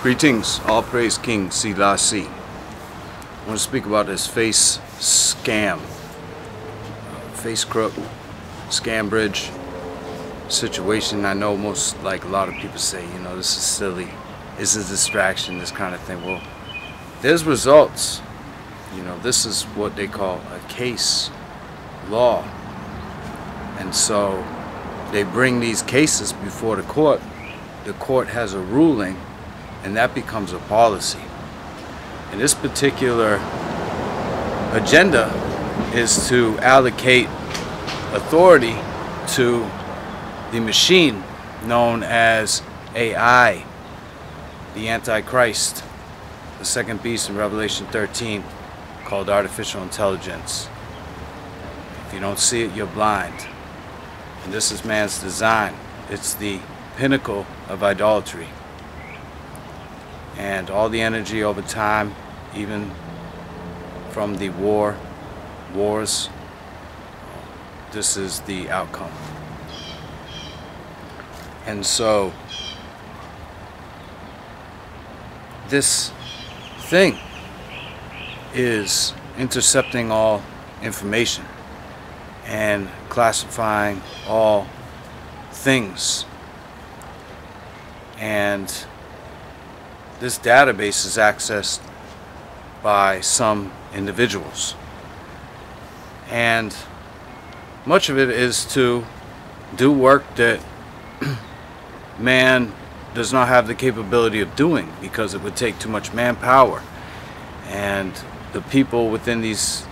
Greetings, all praise King Selassie. I want to speak about this face scam, face crook, scam bridge situation. I know most, like a lot of people say, you know, this is silly, this is a distraction, this kind of thing. Well, there's results. You know, this is what they call a case law. And so they bring these cases before the court. The court has a ruling and that becomes a policy. And this particular agenda is to allocate authority to the machine known as AI, the Antichrist, the second beast in Revelation 13 called artificial intelligence. If you don't see it, you're blind. And this is man's design. It's the pinnacle of idolatry and all the energy over time, even from the war, wars, this is the outcome. And so, this thing is intercepting all information and classifying all things and this database is accessed by some individuals. And much of it is to do work that man does not have the capability of doing because it would take too much manpower. And the people within these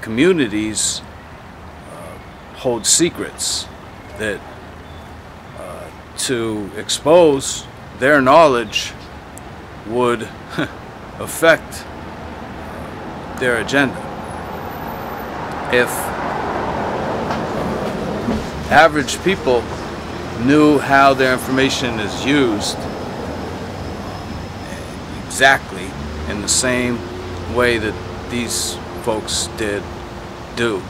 communities uh, hold secrets that uh, to expose their knowledge would affect uh, their agenda. If uh, average people knew how their information is used uh, exactly in the same way that these folks did do, um,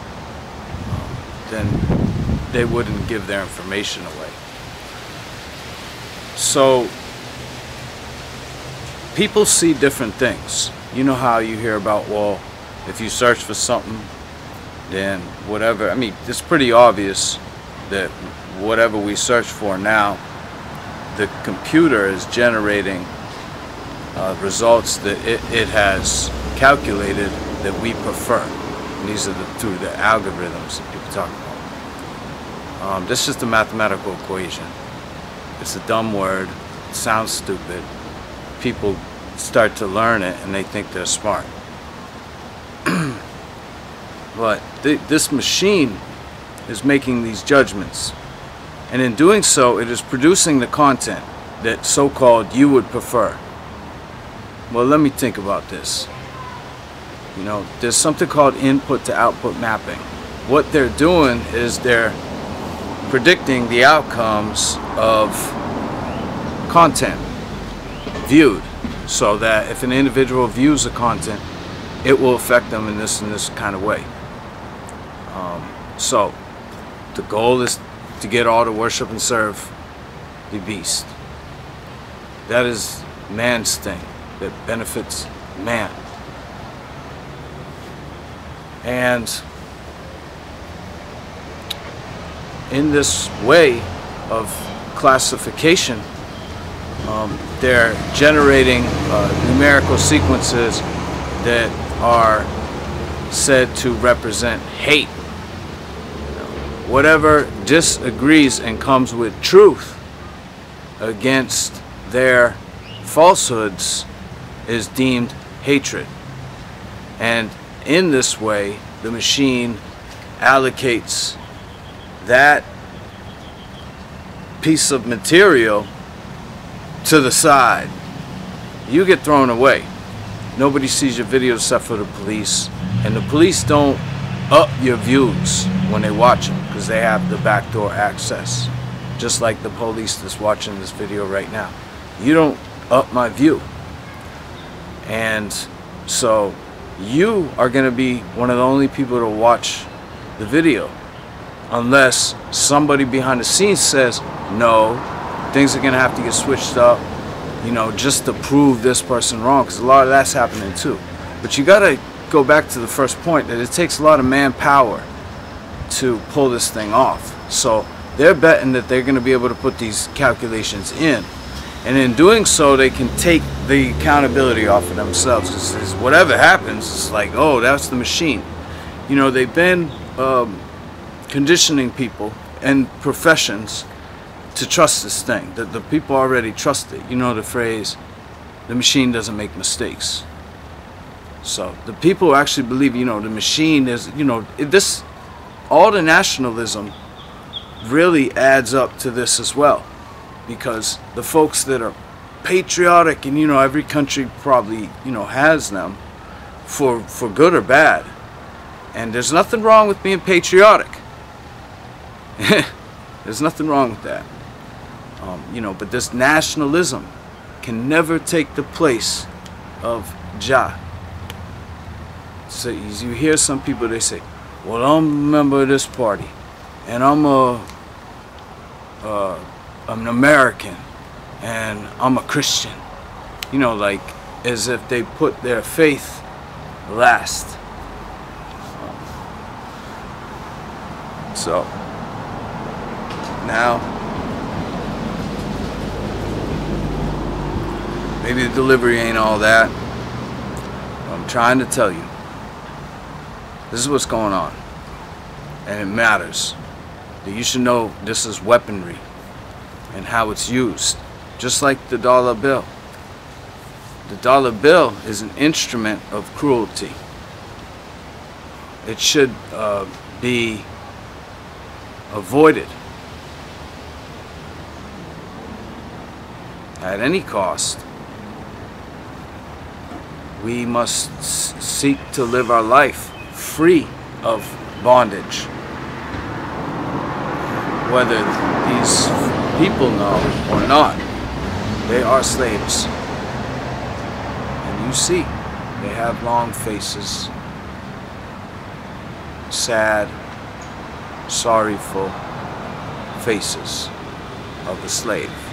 then they wouldn't give their information away. So people see different things. You know how you hear about, well, if you search for something, then whatever. I mean, it's pretty obvious that whatever we search for now, the computer is generating uh, results that it, it has calculated that we prefer. And these are the, through the algorithms that people talk about. Um, this is the mathematical equation. It's a dumb word. It sounds stupid people start to learn it and they think they're smart. but th this machine is making these judgments. And in doing so, it is producing the content that so-called you would prefer. Well, let me think about this. You know, there's something called input to output mapping. What they're doing is they're predicting the outcomes of content viewed so that if an individual views the content it will affect them in this in this kind of way. Um, so the goal is to get all to worship and serve the beast. That is man's thing that benefits man. And in this way of classification um, they're generating uh, numerical sequences that are said to represent hate. Whatever disagrees and comes with truth against their falsehoods is deemed hatred. And in this way, the machine allocates that piece of material to the side. You get thrown away. Nobody sees your videos except for the police. And the police don't up your views when they watch them because they have the backdoor access. Just like the police that's watching this video right now. You don't up my view. And so you are going to be one of the only people to watch the video unless somebody behind the scenes says no things are going to have to get switched up you know, just to prove this person wrong, because a lot of that's happening too. But you got to go back to the first point that it takes a lot of manpower to pull this thing off. So they're betting that they're going to be able to put these calculations in. And in doing so, they can take the accountability off of themselves. Whatever happens, it's like, oh, that's the machine. You know, they've been um, conditioning people and professions to trust this thing. That the people already trust it. You know the phrase, the machine doesn't make mistakes. So the people who actually believe, you know, the machine is, you know, this, all the nationalism really adds up to this as well. Because the folks that are patriotic, and you know, every country probably, you know, has them for, for good or bad. And there's nothing wrong with being patriotic. there's nothing wrong with that. Um, you know, but this nationalism can never take the place of Jah. So you hear some people, they say, well, I'm a member of this party, and I'm a, uh, I'm an American, and I'm a Christian. You know, like as if they put their faith last. So, now, maybe the delivery ain't all that. I'm trying to tell you. This is what's going on. And it matters. That you should know this is weaponry and how it's used. Just like the dollar bill. The dollar bill is an instrument of cruelty. It should uh, be avoided at any cost. We must seek to live our life free of bondage. Whether these people know or not, they are slaves. And you see, they have long faces, sad, sorrowful faces of the slave.